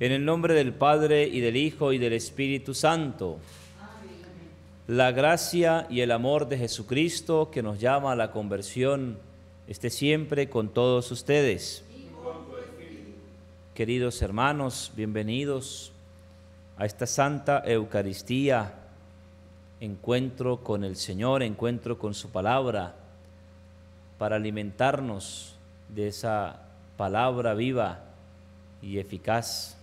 En el nombre del Padre y del Hijo y del Espíritu Santo. La gracia y el amor de Jesucristo que nos llama a la conversión esté siempre con todos ustedes. Queridos hermanos, bienvenidos a esta Santa Eucaristía, encuentro con el Señor, encuentro con su palabra, para alimentarnos de esa palabra viva y eficaz.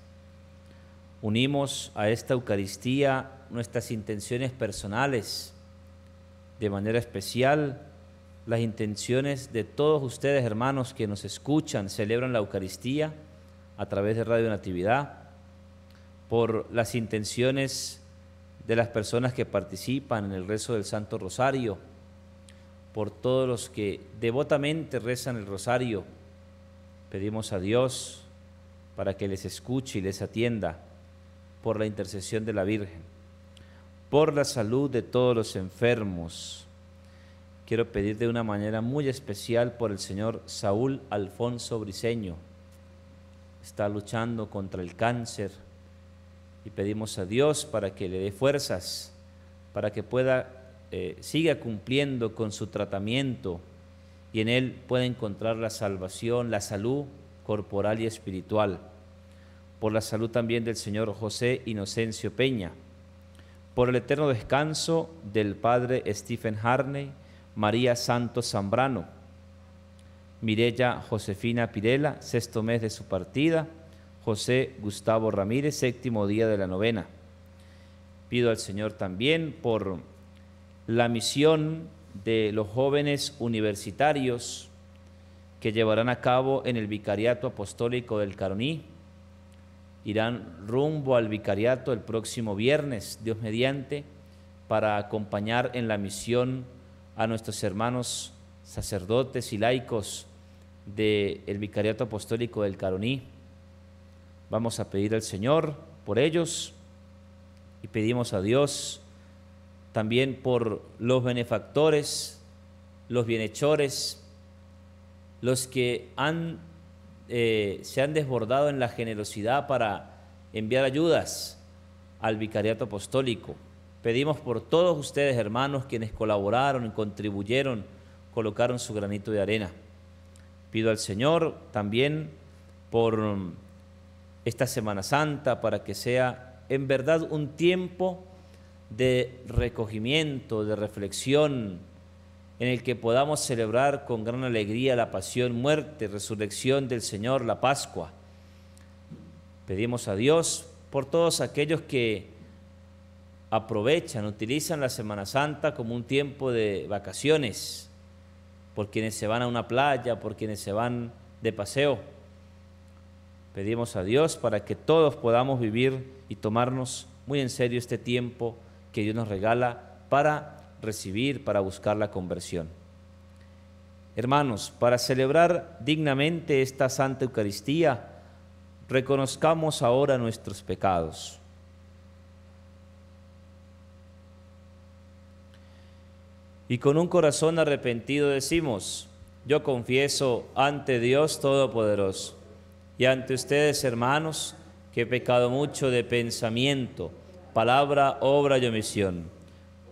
Unimos a esta Eucaristía nuestras intenciones personales, de manera especial las intenciones de todos ustedes, hermanos, que nos escuchan, celebran la Eucaristía a través de Radio Natividad, por las intenciones de las personas que participan en el rezo del Santo Rosario, por todos los que devotamente rezan el Rosario. Pedimos a Dios para que les escuche y les atienda por la intercesión de la Virgen, por la salud de todos los enfermos. Quiero pedir de una manera muy especial por el señor Saúl Alfonso Briceño. Está luchando contra el cáncer y pedimos a Dios para que le dé fuerzas, para que pueda, eh, siga cumpliendo con su tratamiento y en él pueda encontrar la salvación, la salud corporal y espiritual por la salud también del señor José Inocencio Peña, por el eterno descanso del padre Stephen Harney, María Santos Zambrano, Mirella Josefina Pirela, sexto mes de su partida, José Gustavo Ramírez, séptimo día de la novena. Pido al Señor también por la misión de los jóvenes universitarios que llevarán a cabo en el Vicariato Apostólico del Caroní, irán rumbo al vicariato el próximo viernes, Dios mediante, para acompañar en la misión a nuestros hermanos sacerdotes y laicos del vicariato apostólico del Caroní. Vamos a pedir al Señor por ellos y pedimos a Dios también por los benefactores, los bienhechores, los que han eh, se han desbordado en la generosidad para enviar ayudas al vicariato apostólico. Pedimos por todos ustedes, hermanos, quienes colaboraron contribuyeron, colocaron su granito de arena. Pido al Señor también por esta Semana Santa para que sea en verdad un tiempo de recogimiento, de reflexión, en el que podamos celebrar con gran alegría la pasión, muerte, resurrección del Señor, la Pascua. Pedimos a Dios por todos aquellos que aprovechan, utilizan la Semana Santa como un tiempo de vacaciones, por quienes se van a una playa, por quienes se van de paseo. Pedimos a Dios para que todos podamos vivir y tomarnos muy en serio este tiempo que Dios nos regala para recibir, para buscar la conversión. Hermanos, para celebrar dignamente esta Santa Eucaristía, reconozcamos ahora nuestros pecados. Y con un corazón arrepentido decimos, yo confieso ante Dios Todopoderoso y ante ustedes, hermanos, que he pecado mucho de pensamiento, palabra, obra y omisión.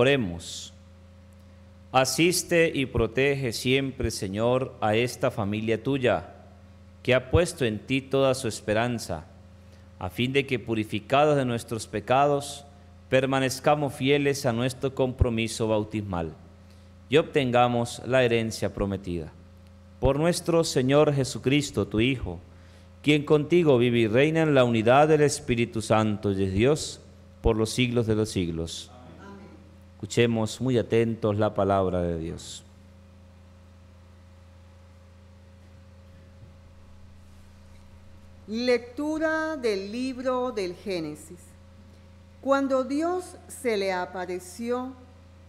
Oremos. Asiste y protege siempre, Señor, a esta familia tuya, que ha puesto en ti toda su esperanza, a fin de que, purificados de nuestros pecados, permanezcamos fieles a nuestro compromiso bautismal y obtengamos la herencia prometida. Por nuestro Señor Jesucristo, tu Hijo, quien contigo vive y reina en la unidad del Espíritu Santo y Dios por los siglos de los siglos. Escuchemos muy atentos la palabra de Dios. Lectura del libro del Génesis. Cuando Dios se le apareció,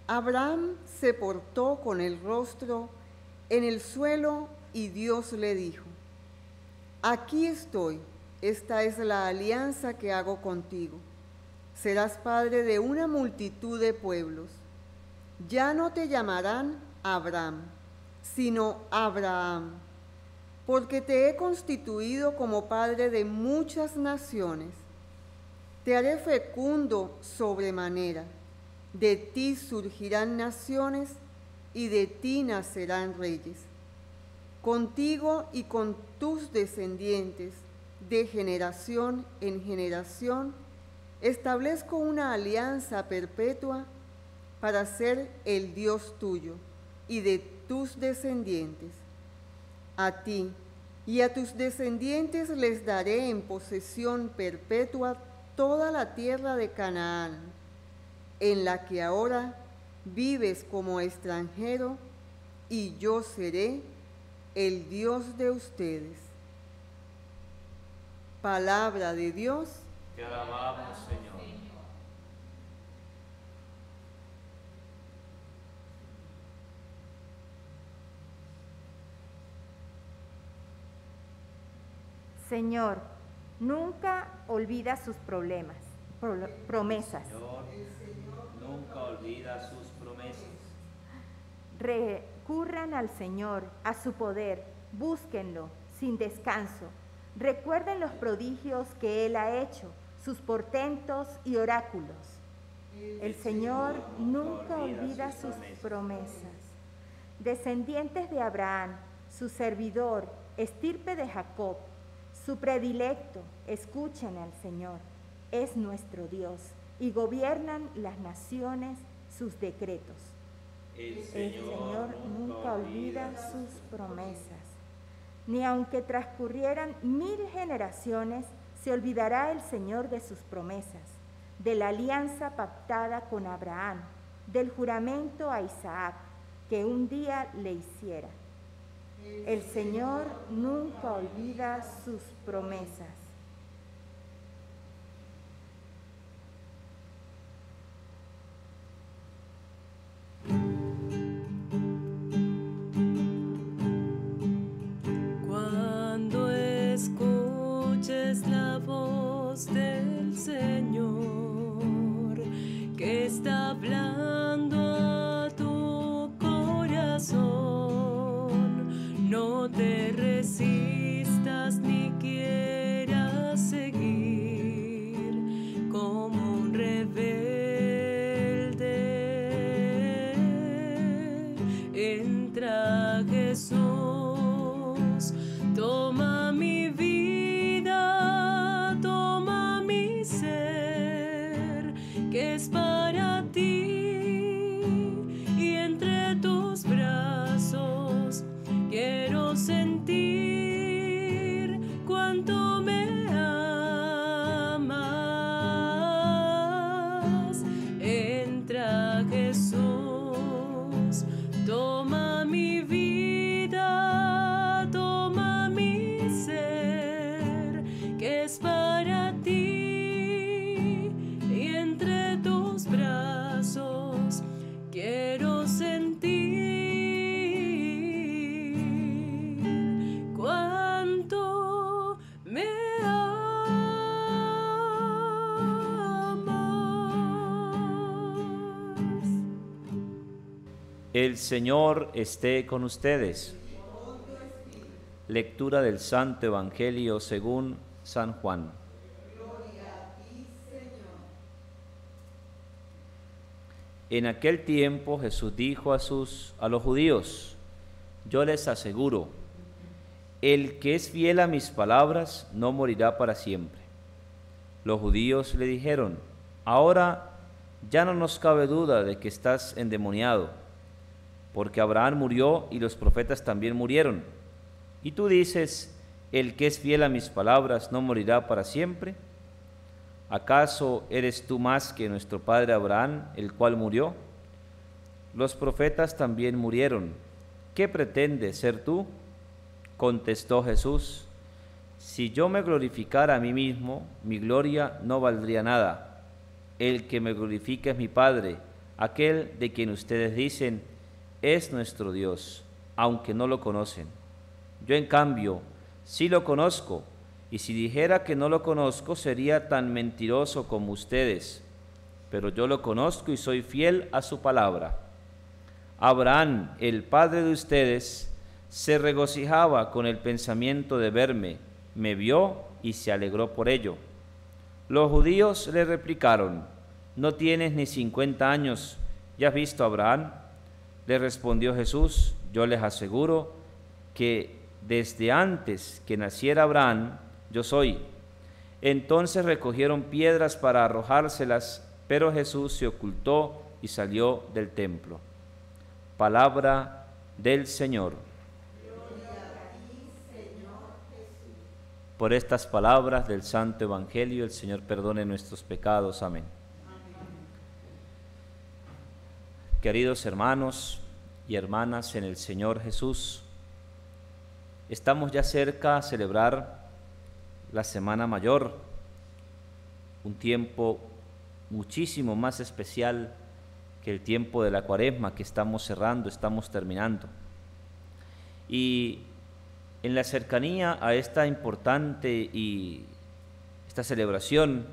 Abraham se portó con el rostro en el suelo y Dios le dijo, aquí estoy, esta es la alianza que hago contigo. Serás padre de una multitud de pueblos. Ya no te llamarán Abraham, sino Abraham porque te he constituido como padre de muchas naciones. Te haré fecundo sobremanera. De ti surgirán naciones y de ti nacerán reyes. Contigo y con tus descendientes, de generación en generación, establezco una alianza perpetua para ser el Dios tuyo y de tus descendientes a ti y a tus descendientes les daré en posesión perpetua toda la tierra de Canaán, en la que ahora vives como extranjero, y yo seré el Dios de ustedes. Palabra de Dios. Te alabamos, Señor. Señor, nunca olvida sus problemas, pro- promesas. Señor, nunca olvida sus promesas. Recurran al Señor, a su poder, búsquenlo sin descanso. Recuerden los prodigios que Él ha hecho, sus portentos y oráculos. El Señor nunca olvida sus promesas. Descendientes de Abraham, su servidor, estirpe de Jacob, su predilecto, escuchen al Señor. Es nuestro Dios y gobiernan las naciones sus decretos. El El Señor nunca olvida sus promesas. Ni aunque transcurrieran mil generaciones, se olvidará el Señor de sus promesas, de la alianza pactada con Abraham, del juramento a Isaac que un día le hiciera. El Señor nunca olvida sus promesas. Toma El Señor esté con ustedes. Lectura del Santo Evangelio según San Juan. En aquel tiempo Jesús dijo a sus a los judíos: Yo les aseguro, el que es fiel a mis palabras no morirá para siempre. Los judíos le dijeron: Ahora ya no nos cabe duda de que estás endemoniado, porque Abraham murió y los profetas también murieron. Y tú dices: El que es fiel a mis palabras no morirá para siempre. ¿Acaso eres tú más que nuestro padre Abraham, el cual murió? Los profetas también murieron. ¿Qué pretendes ser tú? Contestó Jesús, si yo me glorificara a mí mismo, mi gloria no valdría nada. El que me glorifica es mi Padre, aquel de quien ustedes dicen, es nuestro Dios, aunque no lo conocen. Yo en cambio, sí lo conozco, y si dijera que no lo conozco, sería tan mentiroso como ustedes. Pero yo lo conozco y soy fiel a su palabra. Abraham, el padre de ustedes, se regocijaba con el pensamiento de verme, me vio y se alegró por ello. Los judíos le replicaron, ¿no tienes ni cincuenta años? ¿Ya has visto a Abraham? Le respondió Jesús, yo les aseguro que desde antes que naciera Abraham, yo soy. Entonces recogieron piedras para arrojárselas, pero Jesús se ocultó y salió del templo. Palabra del Señor. Por estas palabras del Santo Evangelio, el Señor perdone nuestros pecados. Amén. Queridos hermanos y hermanas en el Señor Jesús, estamos ya cerca a celebrar la Semana Mayor, un tiempo muchísimo más especial que el tiempo de la cuaresma que estamos cerrando, estamos terminando. Y en la cercanía a esta importante y esta celebración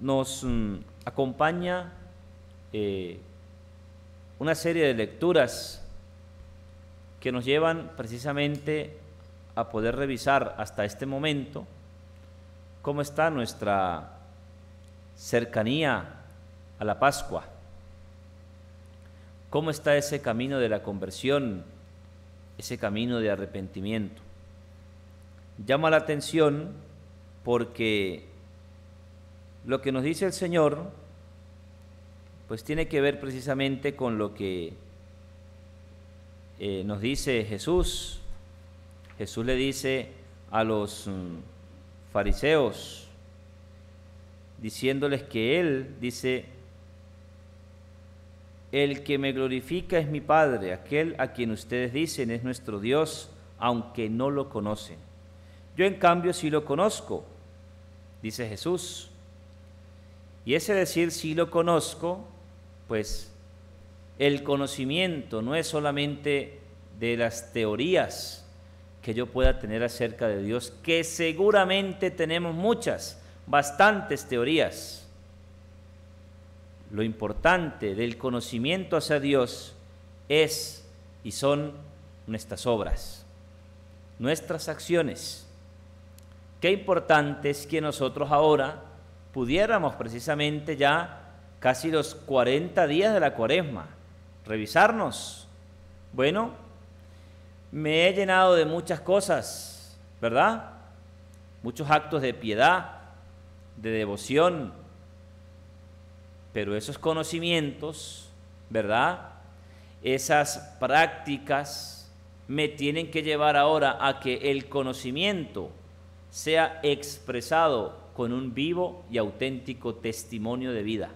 nos mm, acompaña eh, una serie de lecturas que nos llevan precisamente a poder revisar hasta este momento cómo está nuestra cercanía a la Pascua, cómo está ese camino de la conversión, ese camino de arrepentimiento. Llama la atención porque lo que nos dice el Señor, pues tiene que ver precisamente con lo que eh, nos dice Jesús Jesús le dice a los mm, fariseos, diciéndoles que Él dice, el que me glorifica es mi Padre, aquel a quien ustedes dicen es nuestro Dios, aunque no lo conocen. Yo en cambio sí lo conozco, dice Jesús. Y ese decir sí lo conozco, pues el conocimiento no es solamente de las teorías, que yo pueda tener acerca de Dios, que seguramente tenemos muchas, bastantes teorías. Lo importante del conocimiento hacia Dios es y son nuestras obras, nuestras acciones. Qué importante es que nosotros ahora pudiéramos precisamente ya casi los 40 días de la cuaresma revisarnos. Bueno, me he llenado de muchas cosas, ¿verdad? Muchos actos de piedad, de devoción, pero esos conocimientos, ¿verdad? Esas prácticas me tienen que llevar ahora a que el conocimiento sea expresado con un vivo y auténtico testimonio de vida.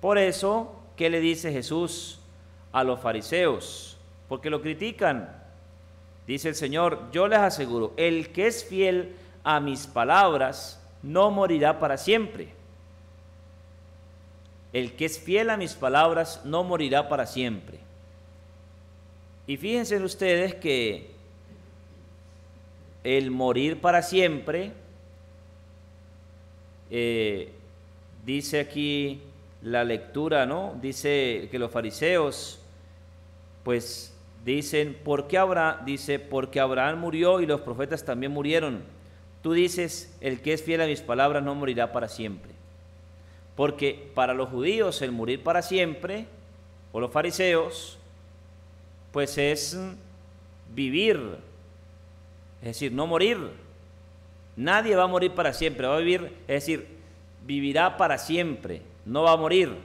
Por eso, ¿qué le dice Jesús a los fariseos? Porque lo critican. Dice el Señor, yo les aseguro, el que es fiel a mis palabras no morirá para siempre. El que es fiel a mis palabras no morirá para siempre. Y fíjense ustedes que el morir para siempre, eh, dice aquí la lectura, ¿no? Dice que los fariseos, pues dicen, ¿por qué? Dice, porque Abraham murió y los profetas también murieron. Tú dices, el que es fiel a mis palabras no morirá para siempre. Porque para los judíos el morir para siempre, o los fariseos, pues es vivir, es decir, no morir. Nadie va a morir para siempre, va a vivir, es decir, vivirá para siempre, no va a morir.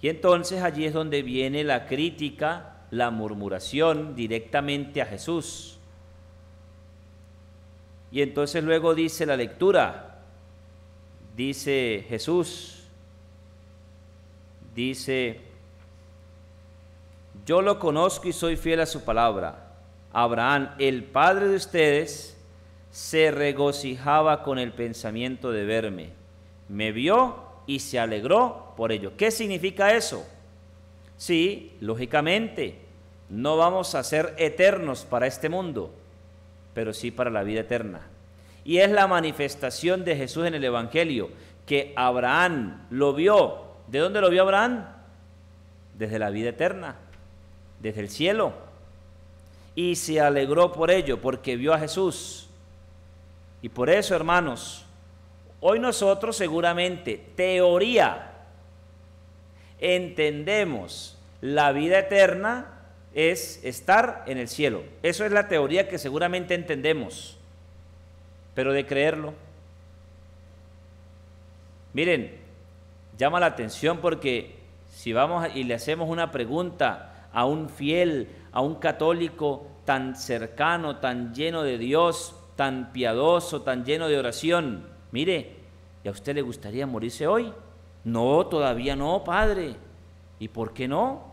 Y entonces allí es donde viene la crítica, la murmuración directamente a Jesús. Y entonces luego dice la lectura, dice Jesús, dice, yo lo conozco y soy fiel a su palabra. Abraham, el padre de ustedes, se regocijaba con el pensamiento de verme. Me vio y se alegró por ello. ¿Qué significa eso? Sí, lógicamente, no vamos a ser eternos para este mundo, pero sí para la vida eterna. Y es la manifestación de Jesús en el Evangelio, que Abraham lo vio. ¿De dónde lo vio Abraham? Desde la vida eterna desde el cielo y se alegró por ello, porque vio a Jesús. Y por eso, hermanos, hoy nosotros seguramente, teoría, entendemos la vida eterna es estar en el cielo. Eso es la teoría que seguramente entendemos, pero de creerlo. Miren, llama la atención porque si vamos y le hacemos una pregunta a un fiel, a un católico tan cercano, tan lleno de Dios, tan piadoso, tan lleno de oración. Mire, ¿y a usted le gustaría morirse hoy? No, todavía no, Padre. ¿Y por qué no?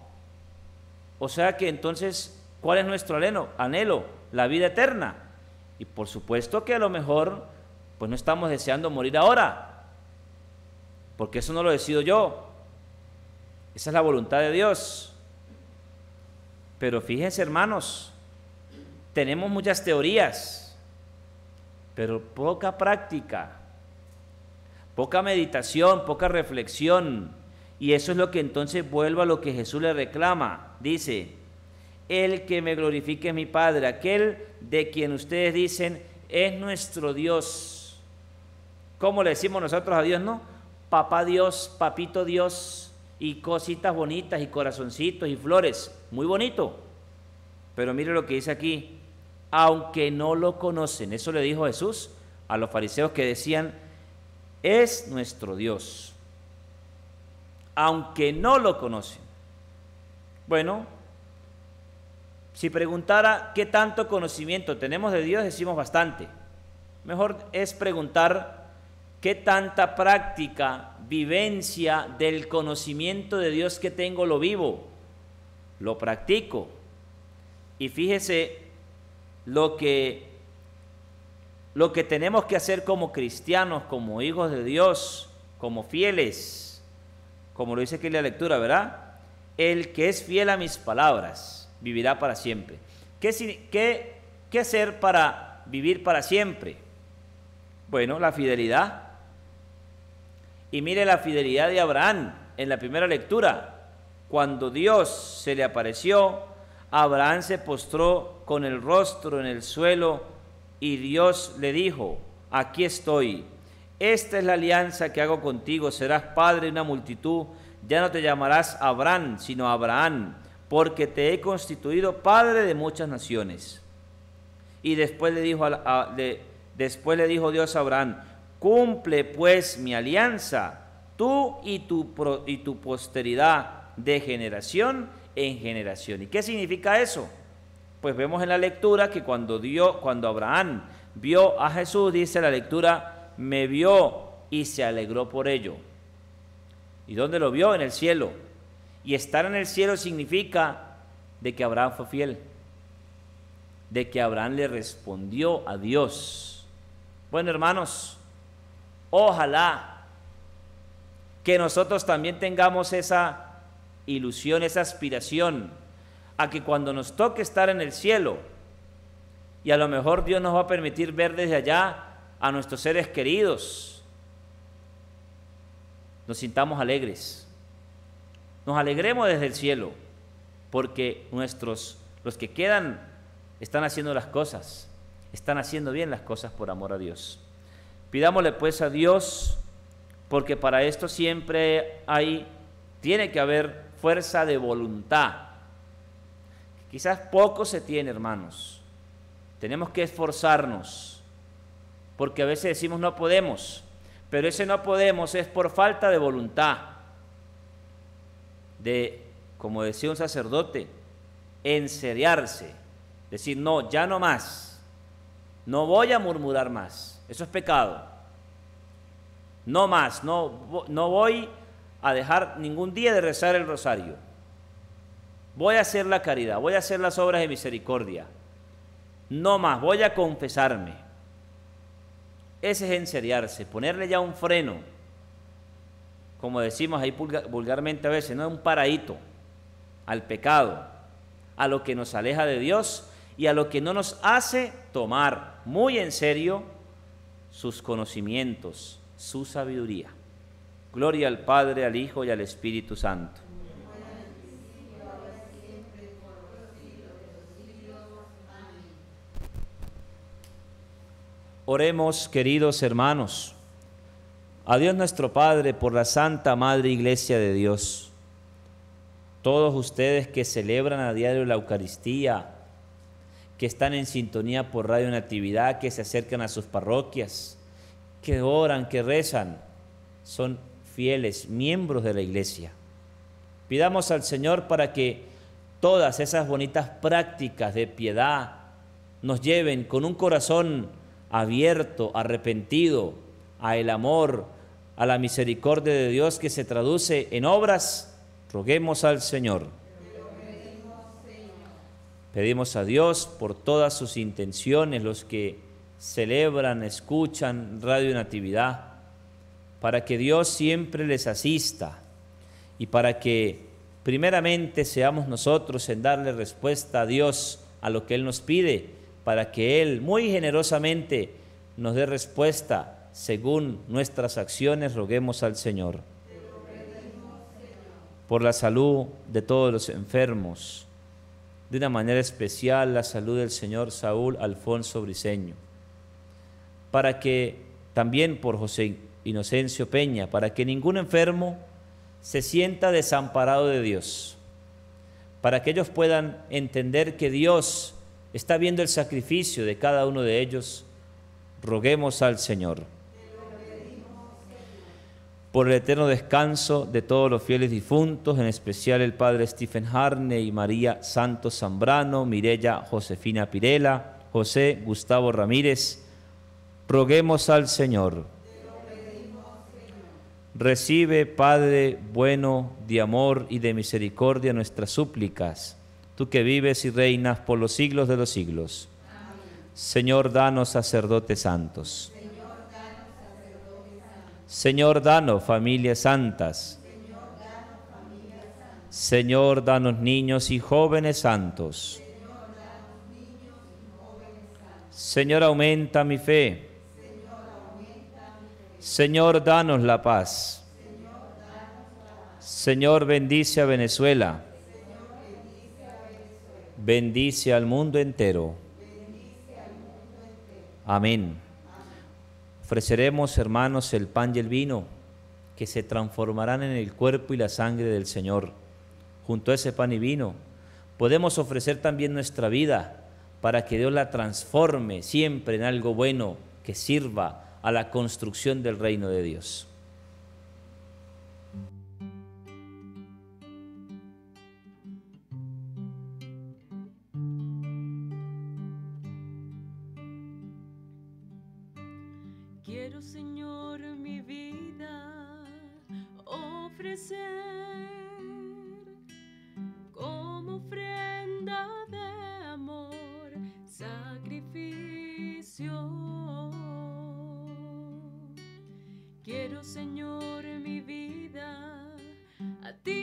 O sea que entonces, ¿cuál es nuestro anhelo? Anhelo, la vida eterna. Y por supuesto que a lo mejor, pues no estamos deseando morir ahora, porque eso no lo decido yo. Esa es la voluntad de Dios. Pero fíjense hermanos, tenemos muchas teorías, pero poca práctica, poca meditación, poca reflexión. Y eso es lo que entonces vuelve a lo que Jesús le reclama. Dice, el que me glorifique es mi Padre, aquel de quien ustedes dicen es nuestro Dios. ¿Cómo le decimos nosotros a Dios, no? Papá Dios, papito Dios y cositas bonitas y corazoncitos y flores. Muy bonito. Pero mire lo que dice aquí. Aunque no lo conocen. Eso le dijo Jesús a los fariseos que decían, es nuestro Dios. Aunque no lo conocen. Bueno, si preguntara qué tanto conocimiento tenemos de Dios, decimos bastante. Mejor es preguntar ¿Qué tanta práctica, vivencia del conocimiento de Dios que tengo lo vivo? Lo practico. Y fíjese lo que lo que tenemos que hacer como cristianos, como hijos de Dios, como fieles, como lo dice aquí en la lectura, ¿verdad? El que es fiel a mis palabras vivirá para siempre. ¿Qué, qué, qué hacer para vivir para siempre? Bueno, la fidelidad y mire la fidelidad de Abraham en la primera lectura. Cuando Dios se le apareció, Abraham se postró con el rostro en el suelo y Dios le dijo, aquí estoy. Esta es la alianza que hago contigo. Serás padre de una multitud. Ya no te llamarás Abraham, sino Abraham, porque te he constituido padre de muchas naciones. Y después le dijo, después le dijo Dios a Abraham, Cumple pues mi alianza, tú y tu, y tu posteridad de generación en generación. ¿Y qué significa eso? Pues vemos en la lectura que cuando, dio, cuando Abraham vio a Jesús, dice la lectura, me vio y se alegró por ello. ¿Y dónde lo vio? En el cielo. Y estar en el cielo significa de que Abraham fue fiel, de que Abraham le respondió a Dios. Bueno, hermanos, ojalá que nosotros también tengamos esa ilusión, esa aspiración a que cuando nos toque estar en el cielo, y a lo mejor Dios nos va a permitir ver desde allá a nuestros seres queridos, nos sintamos alegres, nos alegremos desde el cielo, porque nuestros, los que quedan, están haciendo las cosas, están haciendo bien las cosas por amor a Dios. Pidámosle pues a Dios, porque para esto siempre hay, tiene que haber fuerza de voluntad. Quizás poco se tiene, hermanos. Tenemos que esforzarnos, porque a veces decimos no podemos, pero ese no podemos es por falta de voluntad, de, como decía un sacerdote, enseriarse, decir, no, ya no más, no voy a murmurar más, eso es pecado, no más, no, no voy a dejar ningún día de rezar el rosario. Voy a hacer la caridad, voy a hacer las obras de misericordia. No más, voy a confesarme. Ese es enseriarse, ponerle ya un freno, como decimos ahí vulgarmente a veces, no es un paradito al pecado, a lo que nos aleja de Dios y a lo que no nos hace tomar muy en serio sus conocimientos, su sabiduría. Gloria al Padre, al Hijo y al Espíritu Santo. Oremos, queridos hermanos, a Dios nuestro Padre por la Santa Madre Iglesia de Dios. Todos ustedes que celebran a diario la Eucaristía, que están en sintonía por Radio Natividad, que se acercan a sus parroquias, que oran, que rezan, son fieles, miembros de la iglesia. Pidamos al Señor para que todas esas bonitas prácticas de piedad nos lleven con un corazón abierto, arrepentido, a el amor, a la misericordia de Dios que se traduce en obras, roguemos al Señor. Pedimos a Dios por todas sus intenciones, los que celebran, escuchan Radio Natividad para que Dios siempre les asista y para que primeramente seamos nosotros en darle respuesta a Dios a lo que Él nos pide, para que Él muy generosamente nos dé respuesta según nuestras acciones, roguemos al Señor. Por la salud de todos los enfermos, de una manera especial la salud del señor Saúl Alfonso Briceño, para que también por José Inocencio Peña, para que ningún enfermo se sienta desamparado de Dios, para que ellos puedan entender que Dios está viendo el sacrificio de cada uno de ellos, roguemos al Señor. Por el eterno descanso de todos los fieles difuntos, en especial el Padre Stephen Harney y María Santos Zambrano, Mirella Josefina Pirela, José Gustavo Ramírez, roguemos al Señor. Recibe, Padre bueno, de amor y de misericordia nuestras súplicas, tú que vives y reinas por los siglos de los siglos. Señor, danos sacerdotes santos. Señor, danos familias santas. Señor, danos niños y jóvenes santos. Señor, aumenta mi fe. Señor, danos la paz. Señor, bendice a Venezuela. Bendice al mundo entero. Amén. Ofreceremos, hermanos, el pan y el vino, que se transformarán en el cuerpo y la sangre del Señor. Junto a ese pan y vino, podemos ofrecer también nuestra vida para que Dios la transforme siempre en algo bueno que sirva a la construcción del reino de Dios. Como ofrenda de amor, sacrificio. Quiero, Señor, mi vida a ti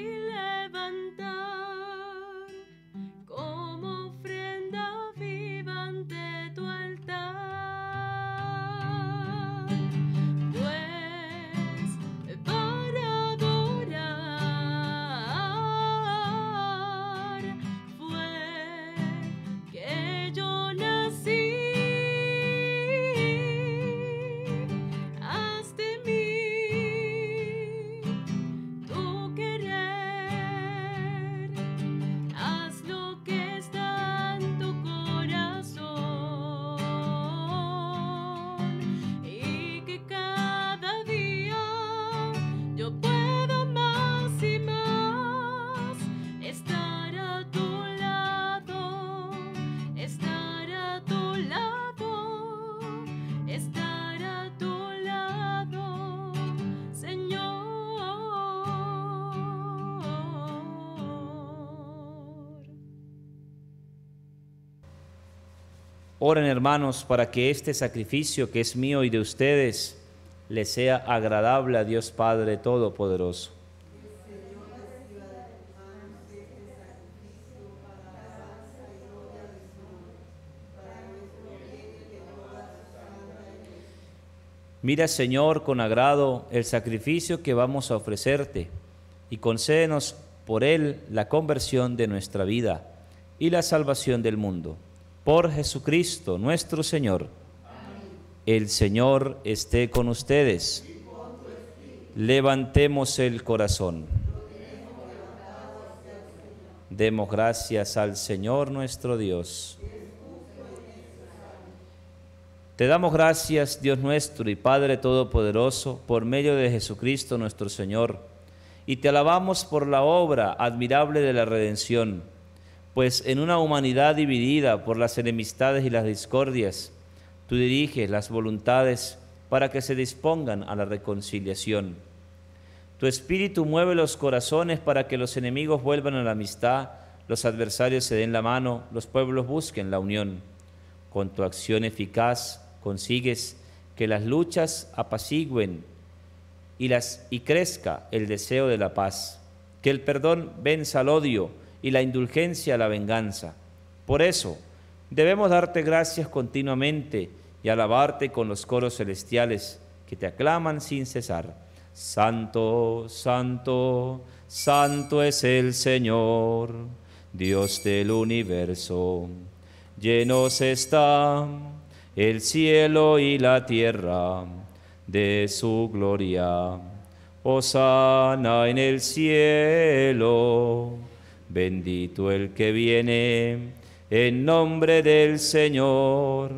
Oren hermanos para que este sacrificio que es mío y de ustedes les sea agradable a Dios Padre Todopoderoso. Mira, Señor, con agrado el sacrificio que vamos a ofrecerte y concédenos por él la conversión de nuestra vida y la salvación del mundo. Por Jesucristo nuestro Señor. El Señor esté con ustedes. Levantemos el corazón. Demos gracias al Señor nuestro Dios. Te damos gracias, Dios nuestro y Padre Todopoderoso, por medio de Jesucristo nuestro Señor, y te alabamos por la obra admirable de la redención, pues en una humanidad dividida por las enemistades y las discordias, tú diriges las voluntades para que se dispongan a la reconciliación. Tu espíritu mueve los corazones para que los enemigos vuelvan a la amistad, los adversarios se den la mano, los pueblos busquen la unión. Con tu acción eficaz consigues que las luchas apacigüen y, las, y crezca el deseo de la paz, que el perdón venza al odio y la indulgencia a la venganza. Por eso debemos darte gracias continuamente y alabarte con los coros celestiales que te aclaman sin cesar. Santo, santo, santo es el Señor, Dios del universo. Llenos está el cielo y la tierra de su gloria. Osana en el cielo, bendito el que viene en nombre del Señor.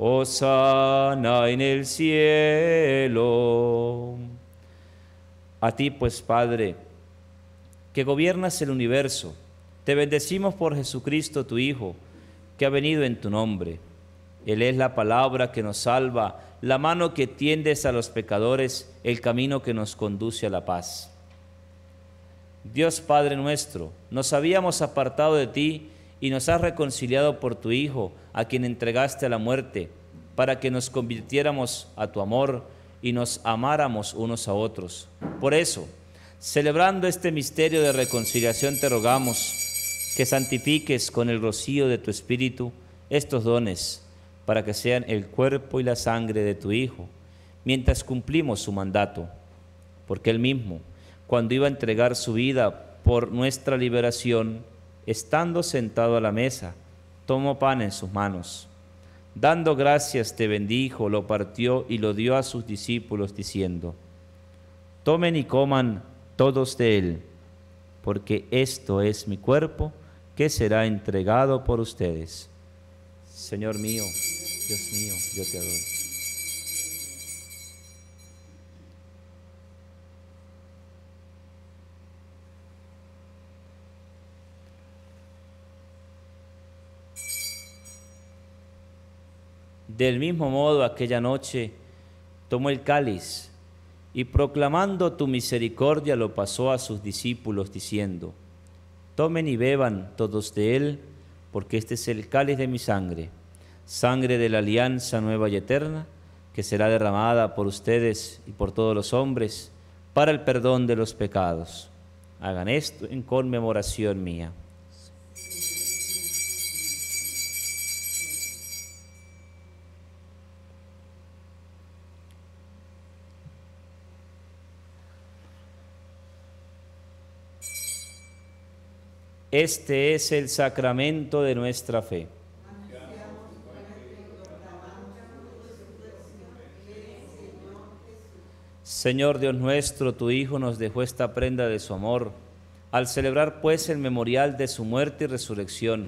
Osana en el cielo. A ti pues, Padre, que gobiernas el universo, te bendecimos por Jesucristo tu Hijo, que ha venido en tu nombre. Él es la palabra que nos salva, la mano que tiendes a los pecadores, el camino que nos conduce a la paz. Dios Padre nuestro, nos habíamos apartado de ti y nos has reconciliado por tu Hijo, a quien entregaste a la muerte, para que nos convirtiéramos a tu amor y nos amáramos unos a otros. Por eso, celebrando este misterio de reconciliación, te rogamos que santifiques con el rocío de tu Espíritu estos dones, para que sean el cuerpo y la sangre de tu Hijo, mientras cumplimos su mandato. Porque Él mismo, cuando iba a entregar su vida por nuestra liberación, estando sentado a la mesa, tomó pan en sus manos. Dando gracias te bendijo, lo partió y lo dio a sus discípulos, diciendo, Tomen y coman todos de él, porque esto es mi cuerpo que será entregado por ustedes. Señor mío, Dios mío, yo te adoro. Del mismo modo, aquella noche, tomó el cáliz y proclamando tu misericordia lo pasó a sus discípulos diciendo, tomen y beban todos de él, porque este es el cáliz de mi sangre, sangre de la alianza nueva y eterna, que será derramada por ustedes y por todos los hombres para el perdón de los pecados. Hagan esto en conmemoración mía. Este es el sacramento de nuestra fe. Señor Dios nuestro, tu Hijo nos dejó esta prenda de su amor. Al celebrar pues el memorial de su muerte y resurrección,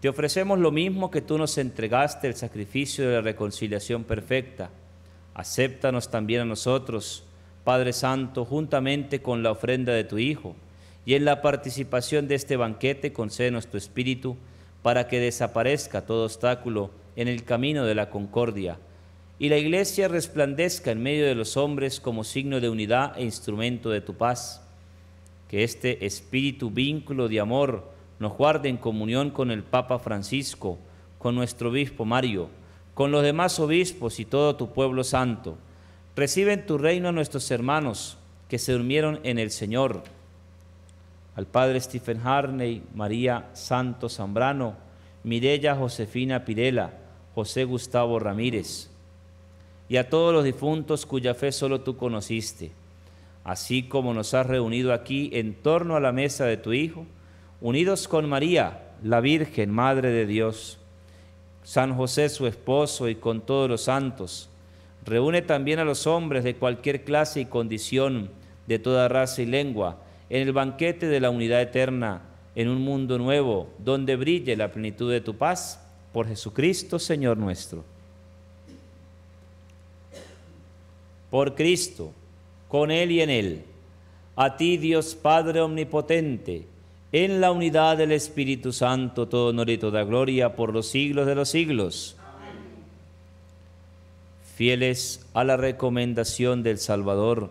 te ofrecemos lo mismo que tú nos entregaste, el sacrificio de la reconciliación perfecta. Acéptanos también a nosotros, Padre Santo, juntamente con la ofrenda de tu Hijo y en la participación de este banquete concédenos tu espíritu para que desaparezca todo obstáculo en el camino de la concordia y la iglesia resplandezca en medio de los hombres como signo de unidad e instrumento de tu paz. Que este espíritu vínculo de amor nos guarde en comunión con el Papa Francisco, con nuestro obispo Mario, con los demás obispos y todo tu pueblo santo. Recibe en tu reino a nuestros hermanos que se durmieron en el Señor al padre Stephen Harney, María Santos Zambrano, Mirella Josefina Pirela, José Gustavo Ramírez, y a todos los difuntos cuya fe solo tú conociste, así como nos has reunido aquí en torno a la mesa de tu Hijo, unidos con María, la Virgen, Madre de Dios, San José su esposo y con todos los santos. Reúne también a los hombres de cualquier clase y condición, de toda raza y lengua, en el banquete de la unidad eterna, en un mundo nuevo, donde brille la plenitud de tu paz, por Jesucristo, Señor nuestro. Por Cristo, con Él y en Él, a ti Dios Padre Omnipotente, en la unidad del Espíritu Santo, todo honor y toda gloria por los siglos de los siglos. Fieles a la recomendación del Salvador,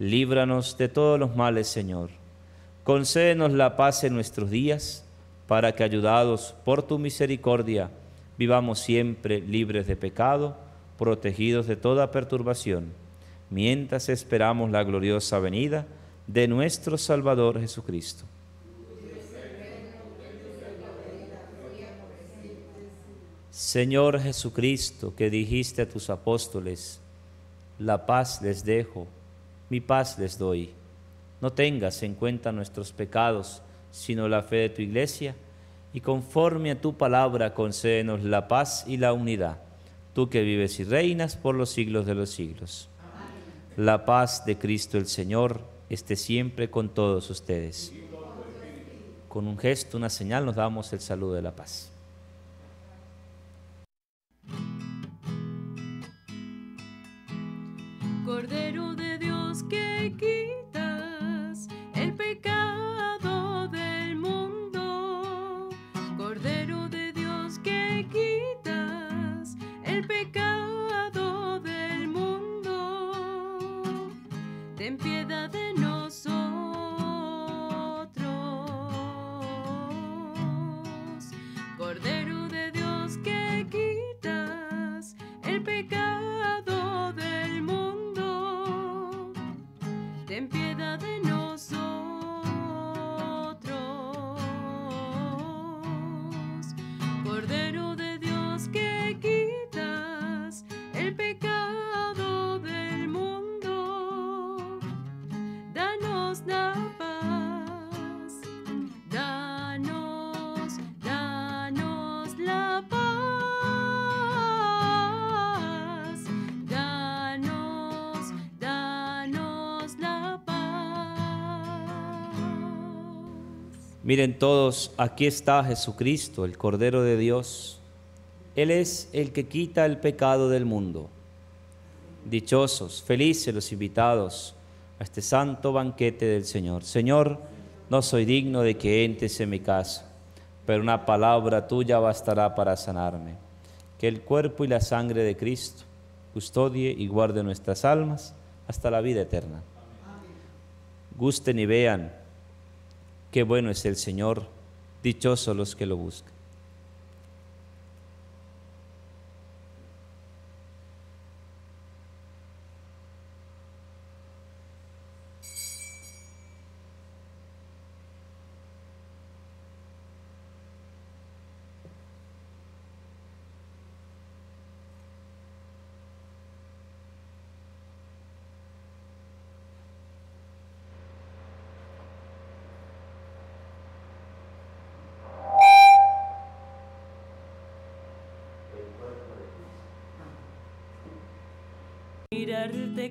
líbranos de todos los males, Señor. Concédenos la paz en nuestros días, para que, ayudados por tu misericordia, vivamos siempre libres de pecado, protegidos de toda perturbación, mientras esperamos la gloriosa venida de nuestro Salvador Jesucristo. Señor Jesucristo, que dijiste a tus apóstoles, la paz les dejo mi paz les doy. No tengas en cuenta nuestros pecados, sino la fe de tu iglesia, y conforme a tu palabra concédenos la paz y la unidad, tú que vives y reinas por los siglos de los siglos. La paz de Cristo el Señor esté siempre con todos ustedes. Con un gesto, una señal, nos damos el saludo de la paz. Cordero quitas el pecado del mundo. Cordero de Dios que quitas el pecado del mundo. Ten Miren todos, aquí está Jesucristo, el Cordero de Dios. Él es el que quita el pecado del mundo. Dichosos, felices los invitados a este santo banquete del Señor. Señor, no soy digno de que entres en mi casa, pero una palabra tuya bastará para sanarme. Que el cuerpo y la sangre de Cristo custodie y guarde nuestras almas hasta la vida eterna. Gusten y vean qué bueno es el Señor, dichosos los que lo buscan.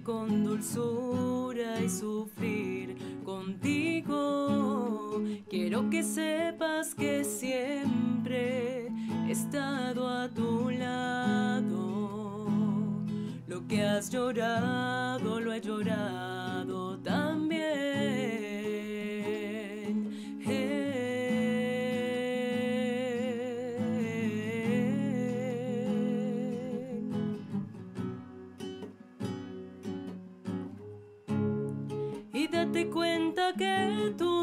Con dulzura y sufrir contigo. Quiero que sepas que siempre he estado a tu lado. Lo que has llorado, lo he llorado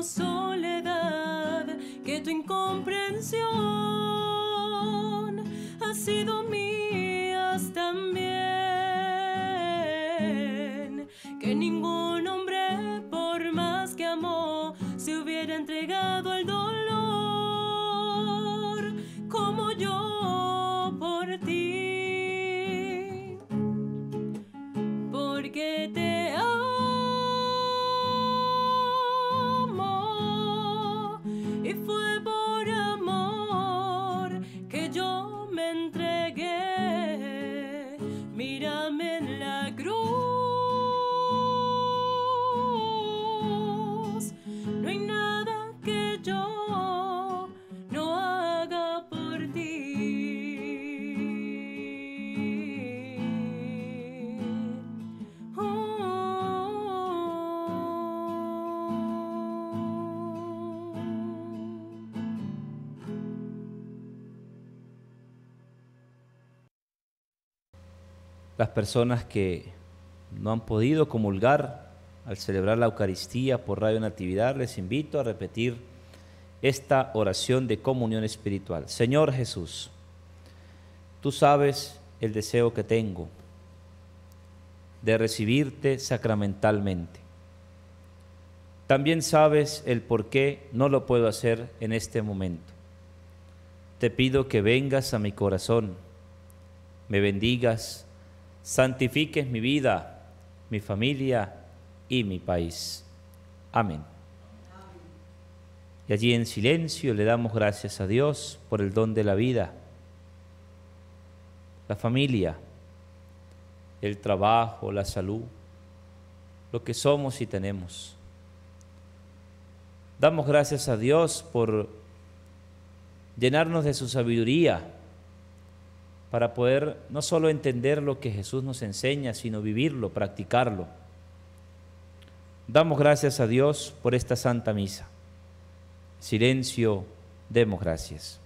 soledad, que tu incomprensión ha sido Las personas que no han podido comulgar al celebrar la Eucaristía por Radio Natividad, les invito a repetir esta oración de comunión espiritual. Señor Jesús, tú sabes el deseo que tengo de recibirte sacramentalmente. También sabes el por qué no lo puedo hacer en este momento. Te pido que vengas a mi corazón, me bendigas, santifiques mi vida, mi familia y mi país. Amén. Y allí en silencio le damos gracias a Dios por el don de la vida, la familia, el trabajo, la salud, lo que somos y tenemos. Damos gracias a Dios por llenarnos de su sabiduría para poder no solo entender lo que Jesús nos enseña, sino vivirlo, practicarlo. Damos gracias a Dios por esta Santa Misa. Silencio, demos gracias.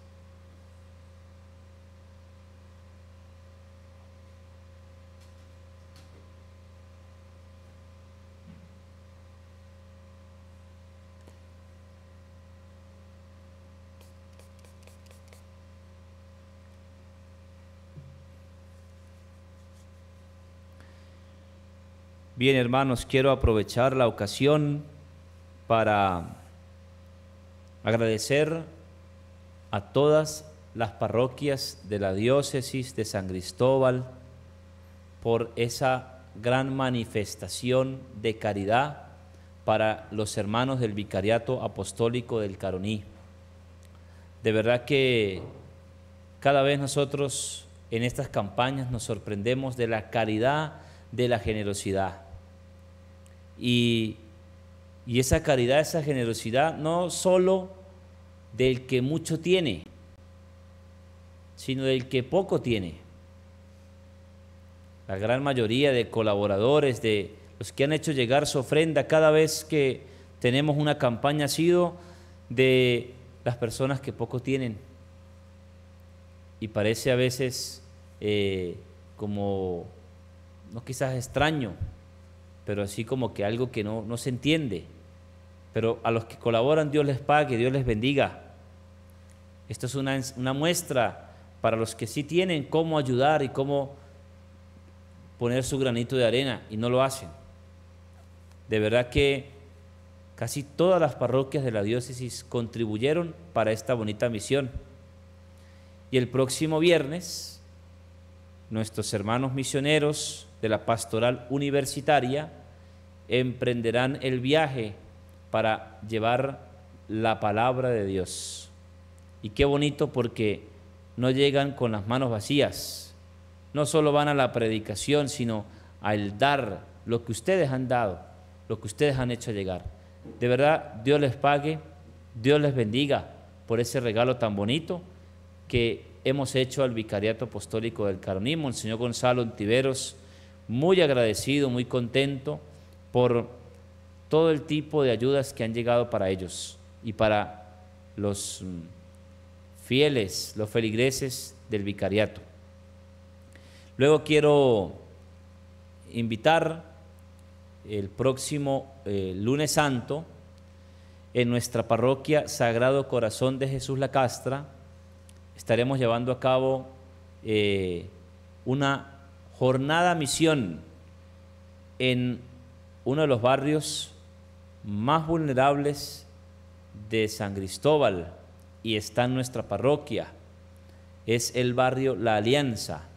Bien, hermanos, quiero aprovechar la ocasión para agradecer a todas las parroquias de la diócesis de San Cristóbal por esa gran manifestación de caridad para los hermanos del Vicariato Apostólico del Caroní. De verdad que cada vez nosotros en estas campañas nos sorprendemos de la caridad, de la generosidad. Y, y esa caridad, esa generosidad, no solo del que mucho tiene, sino del que poco tiene. La gran mayoría de colaboradores, de los que han hecho llegar su ofrenda cada vez que tenemos una campaña ha sido de las personas que poco tienen. Y parece a veces eh, como, no quizás extraño, pero así como que algo que no, no se entiende. Pero a los que colaboran Dios les pague, Dios les bendiga. Esto es una, una muestra para los que sí tienen cómo ayudar y cómo poner su granito de arena y no lo hacen. De verdad que casi todas las parroquias de la diócesis contribuyeron para esta bonita misión. Y el próximo viernes, nuestros hermanos misioneros de la pastoral universitaria emprenderán el viaje para llevar la palabra de Dios. Y qué bonito porque no llegan con las manos vacías, no solo van a la predicación, sino al dar lo que ustedes han dado, lo que ustedes han hecho llegar. De verdad, Dios les pague, Dios les bendiga por ese regalo tan bonito que hemos hecho al Vicariato Apostólico del Caronismo, el señor Gonzalo Tiveros, muy agradecido, muy contento por todo el tipo de ayudas que han llegado para ellos y para los mm, fieles, los feligreses del vicariato. Luego quiero invitar el próximo eh, lunes santo en nuestra parroquia Sagrado Corazón de Jesús la Castra. Estaremos llevando a cabo eh, una jornada misión en uno de los barrios más vulnerables de San Cristóbal y está en nuestra parroquia. Es el barrio La Alianza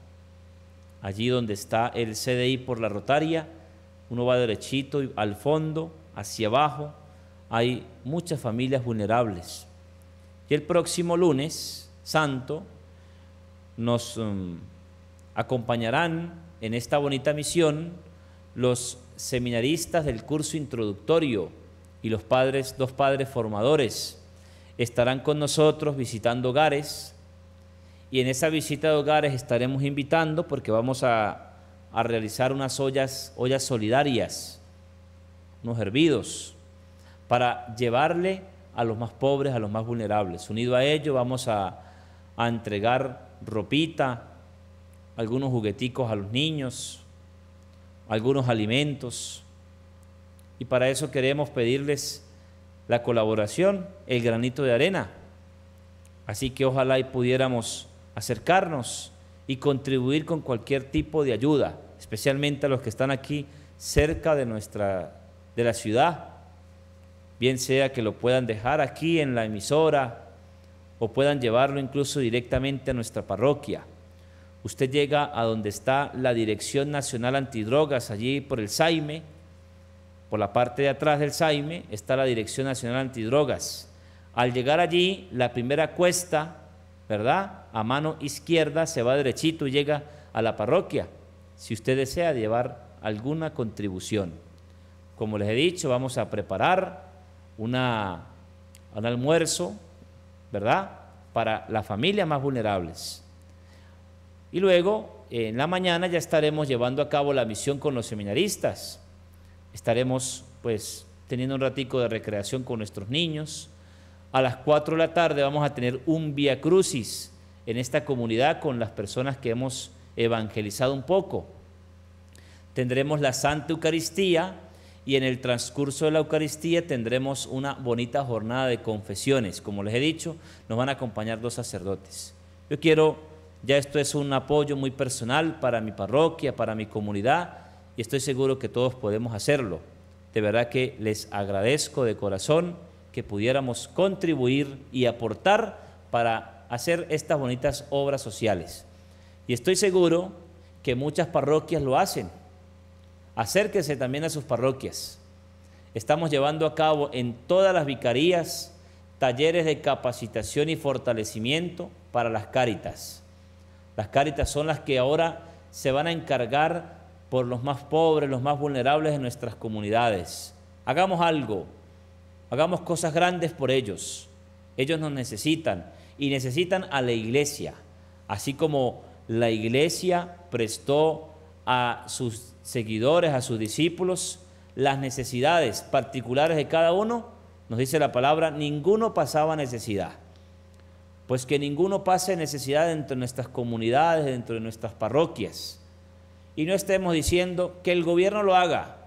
allí donde está el CDI por la rotaria, uno va derechito al fondo, hacia abajo, hay muchas familias vulnerables. Y el próximo lunes, santo, nos um, acompañarán en esta bonita misión los seminaristas del curso introductorio y los padres, dos padres formadores. Estarán con nosotros visitando hogares, y en esa visita de hogares estaremos invitando porque vamos a, realizar unas ollas, ollas solidarias, unos hervidos, para llevarle a los más pobres, a los más vulnerables. Unido a ello vamos a, a entregar ropita, algunos jugueticos a los niños, algunos alimentos. Y para eso queremos pedirles la colaboración, el granito de arena. Así que ojalá y pudiéramos acercarnos y contribuir con cualquier tipo de ayuda, especialmente a los que están aquí cerca de nuestra de la ciudad, bien sea que lo puedan dejar aquí en la emisora o puedan llevarlo incluso directamente a nuestra parroquia. Usted llega a donde está la Dirección Nacional Antidrogas, allí por el Saime, por la parte de atrás del Saime está la Dirección Nacional Antidrogas. Al llegar allí, la primera cuesta ¿verdad? A mano izquierda se va derechito y llega a la parroquia, si usted desea llevar alguna contribución. Como les he dicho, vamos a preparar una, un almuerzo, ¿verdad? Para las familias más vulnerables. Y luego, en la mañana ya estaremos llevando a cabo la misión con los seminaristas. Estaremos, pues, teniendo un ratico de recreación con nuestros niños, a las 4 de la tarde vamos a tener un Via Crucis en esta comunidad con las personas que hemos evangelizado un poco. Tendremos la Santa Eucaristía y en el transcurso de la Eucaristía tendremos una bonita jornada de confesiones. Como les he dicho, nos van a acompañar dos sacerdotes. Yo quiero, ya esto es un apoyo muy personal para mi parroquia, para mi comunidad, y estoy seguro que todos podemos hacerlo. De verdad que les agradezco de corazón que pudiéramos contribuir y aportar para hacer estas bonitas obras sociales. Y estoy seguro que muchas parroquias lo hacen. Acérquense también a sus parroquias. Estamos llevando a cabo en todas las vicarías talleres de capacitación y fortalecimiento para las cáritas. Las cáritas son las que ahora se van a encargar por los más pobres, los más vulnerables de nuestras comunidades. Hagamos algo, Hagamos cosas grandes por ellos. Ellos nos necesitan y necesitan a la iglesia, así como la iglesia prestó a sus seguidores, a sus discípulos, las necesidades particulares de cada uno, nos dice la palabra, ninguno pasaba necesidad. Pues que ninguno pase necesidad dentro de nuestras comunidades, dentro de nuestras parroquias. Y no estemos diciendo que el gobierno lo haga,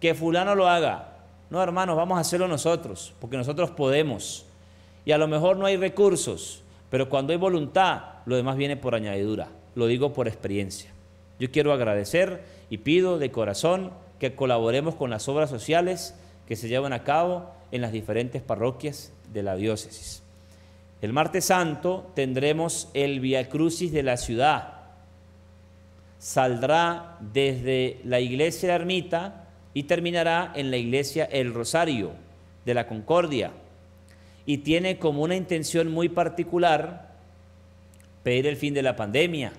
que fulano lo haga. No, hermanos, vamos a hacerlo nosotros, porque nosotros podemos. Y a lo mejor no hay recursos, pero cuando hay voluntad, lo demás viene por añadidura. Lo digo por experiencia. Yo quiero agradecer y pido de corazón que colaboremos con las obras sociales que se llevan a cabo en las diferentes parroquias de la diócesis. El martes santo tendremos el Via Crucis de la ciudad. Saldrá desde la iglesia de Ermita y terminará en la iglesia El Rosario de la Concordia. Y tiene como una intención muy particular pedir el fin de la pandemia,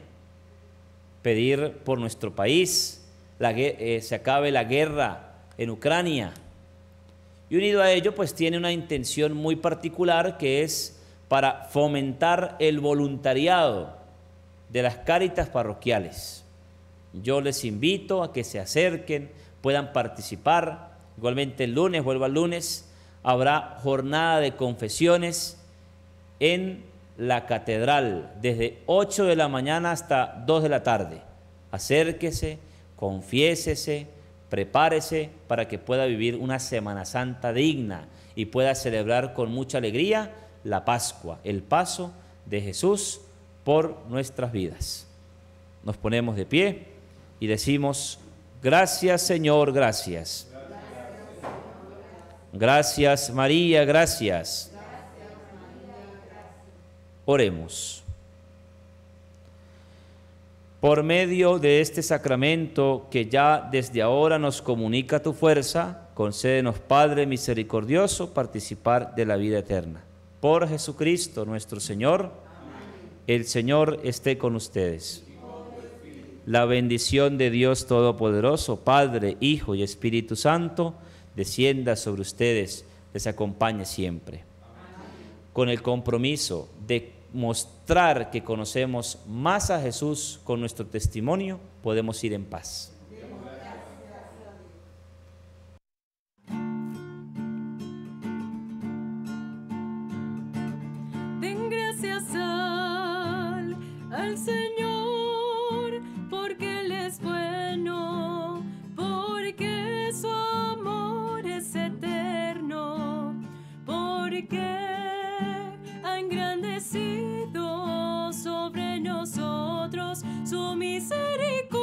pedir por nuestro país, la, eh, se acabe la guerra en Ucrania. Y unido a ello, pues tiene una intención muy particular que es para fomentar el voluntariado de las cáritas parroquiales. Yo les invito a que se acerquen, puedan participar. Igualmente el lunes, vuelvo al lunes, habrá jornada de confesiones en la catedral desde 8 de la mañana hasta 2 de la tarde. Acérquese, confiésese, prepárese para que pueda vivir una Semana Santa digna y pueda celebrar con mucha alegría la Pascua, el paso de Jesús por nuestras vidas. Nos ponemos de pie y decimos, gracias Señor, gracias. Gracias María, gracias. Oremos. Por medio de este sacramento que ya desde ahora nos comunica tu fuerza, concédenos, Padre misericordioso, participar de la vida eterna. Por Jesucristo nuestro Señor, el Señor esté con ustedes. La bendición de Dios Todopoderoso, Padre, Hijo y Espíritu Santo, descienda sobre ustedes, les acompañe siempre con el compromiso de mostrar que conocemos más a Jesús con nuestro testimonio, podemos ir en paz. Señor, porque Él es bueno, porque su amor es eterno, porque ha engrandecido sobre nosotros su misericordia